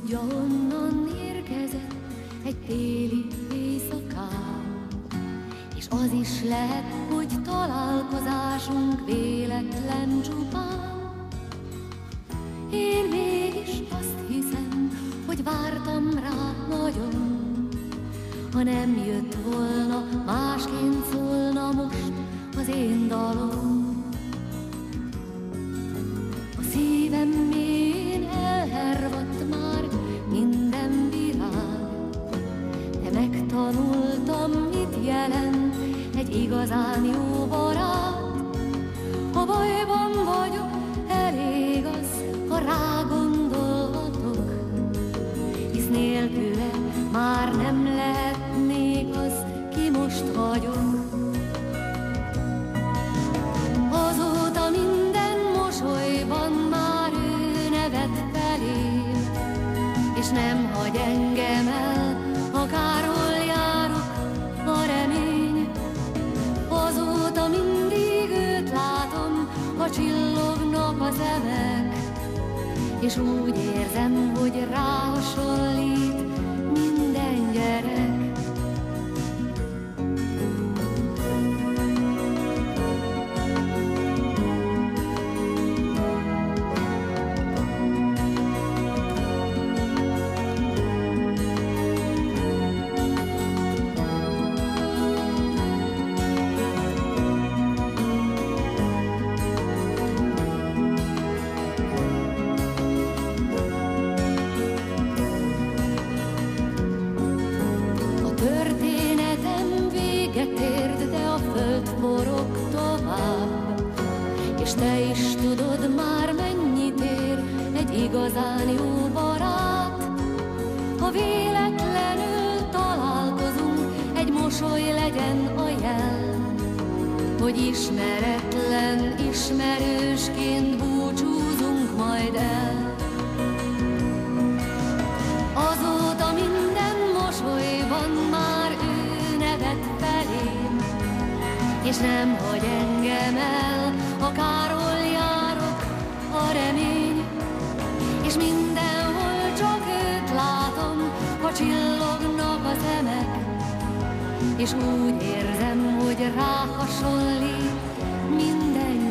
tudja, honnan érkezett egy téli éjszakán. És az is lehet, hogy találkozásunk véletlen csupán. Én mégis azt hiszem, hogy vártam rá nagyon, ha nem jött volna, másként szólna most az én dalom. Egy igazán jó barát. Ha bajban vagyok, elég az, ha rágondolhatok, hisz nélküle már nem lehetnék az, ki most vagyok. Azóta minden mosolyban már ő nevet felém, és nem csillognak a szemek, és úgy érzem, hogy történetem véget ért, de a föld forog tovább. És te is tudod már mennyit ér egy igazán jó barát. Ha véletlenül találkozunk, egy mosoly legyen a jel, hogy ismeretlen ismerősként búcsúzunk majd el. És nem hagy engem el, akárhol járok a remény, és mindenhol csak őt látom, ha csillognak a szemek, és úgy érzem, hogy ráhasonlít minden gyerek.